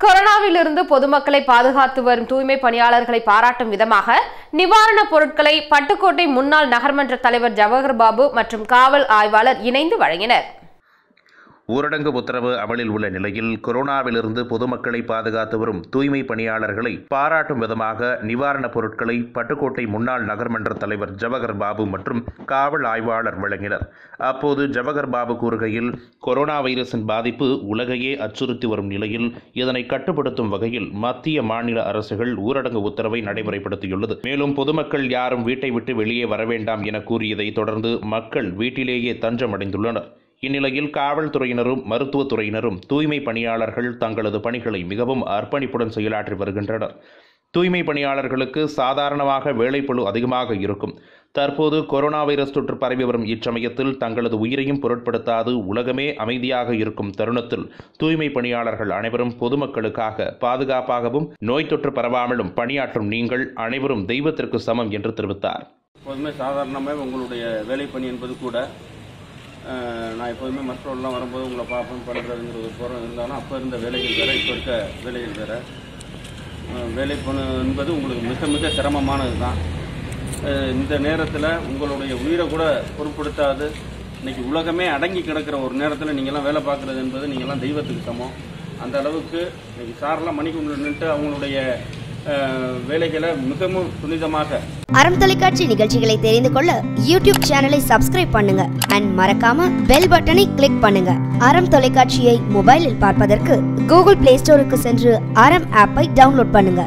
கொரோனாவிலிருந்து பொதுமக்களை பாதுகாத்து வரும் தூய்மை பணியாளர்களை பாராட்டும் விதமாக நிவாரணப் பொருட்களை பட்டுக்கோட்டை முன்னாள் நகர்மன்ற தலைவர் ஜவஹர் பாபு மற்றும் காவல் ஆய்வாளர் இணைந்து வழங்கினர். ஊரடங்கு உத்தரவு அமலில் உள்ள நிலையில் கொரோனாவிலிருந்து பொதுமக்களை பாதுகாத்து வரும் தூய்மை பணியாளர்களை பாராட்டும் விதமாக நிவாரணப் பொருட்களை பட்டுக்கோட்டை முன்னாள் நகர்மன்ற தலைவர் ஜவஹர் பாபு மற்றும் காவல் ஆய்வாளர் வழங்கினர். அப்போது ஜவஹர் பாபு கூறுகையில் கொரோனா வைரஸின் பாதிப்பு உலகையே அச்சுறுத்தி வரும் நிலையில் இதனை கட்டுப்படுத்தும் வகையில் மத்திய மாநில அரசுகள் ஊரடங்கு உத்தரவை நடைமுறைப்படுத்தியுள்ளது. மேலும் பொதுமக்கள் யாரும் வீட்டை விட்டு வெளியே வர வேண்டாம் என கூறியதை தொடர்ந்து மக்கள் வீட்டிலேயே தஞ்சமடைந்துள்ளனர். இந்நிலையில் காவல்துறையினரும் மருத்துவத்துறையினரும் தூய்மை பணியாளர்கள் தங்களது பணிகளை மிகவும் அர்ப்பணிப்புடன் செயலாற்றி வருகின்றனர். தூய்மை பணியாளர்களுக்கு சாதாரணமாக வேலைப்பழு அதிகமாக இருக்கும். தற்போது கொரோனா வைரஸ் தொற்று பரவி வரும் இச்சமயத்தில் தங்களது உயிரையும் பொருட்படுத்தாது உலகமே அமைதியாக இருக்கும் தருணத்தில் தூய்மை பணியாளர்கள் அனைவரும் பொதுமக்களுக்காக பாதுகாப்பாகவும் நோய் தொற்று பரவாமலும் பணியாற்றும் நீங்கள் அனைவரும் தெய்வத்திற்கு சமம் என்று தெரிவித்தார். எப்போதுமே சாதாரணமாக உங்களுடைய வேலைப்பணி என்பது கூட நான் எப்போதுமே மற்றவர்கள்லாம் வரும்போது உங்களை பார்ப்பேன் பண்ணுறதுங்கிற ஒரு புறம் இருந்தாலும் அப்போ இருந்த வேலைகள் வேறு இப்போ இருக்க வேலைகள் வேறு. வேலைப்பணு என்பது உங்களுக்கு மிக மிக சிரமமானது தான் இந்த நேரத்தில் உங்களுடைய உயிரை கூட பொருட்படுத்தாது. இன்னைக்கு உலகமே அடங்கி கிடக்கிற ஒரு நேரத்தில் நீங்கள்லாம் வேலை பார்க்குறது என்பது நீங்கள்லாம் தெய்வத்துக்கு சமம். அந்த அளவுக்கு இன்றைக்கி சாரெல்லாம் மணிக்கு நின்றுட்டு அவங்களுடைய வேலைகளை மிகவும் துரிதமாக அறம் தொலைக்காட்சி நிகழ்ச்சிகளை தெரிந்து கொள்ள யூடியூப் சேனலை சப்ஸ்கிரைப் பண்ணுங்க. அண்ட் மறக்காம பெல் பட்டனை கிளிக் பண்ணுங்க. அறம் தொலைக்காட்சியை மொபைலில் பார்ப்பதற்கு கூகுள் பிளே ஸ்டோருக்கு சென்று அறம் ஆப்பை டவுன்லோட் பண்ணுங்க.